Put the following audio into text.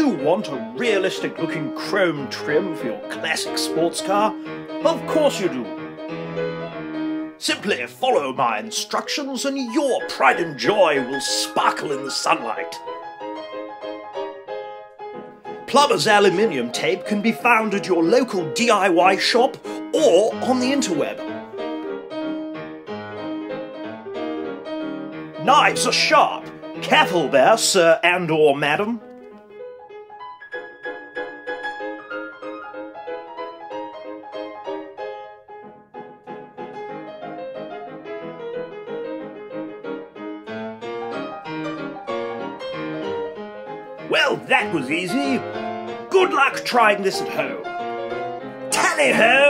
you want a realistic looking chrome trim for your classic sports car? Of course you do. Simply follow my instructions and your pride and joy will sparkle in the sunlight. Plumber's aluminium tape can be found at your local DIY shop or on the interweb. Knives are sharp. Careful there, sir and or madam. Well, that was easy. Good luck trying this at home. Tally ho!